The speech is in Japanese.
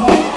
ます。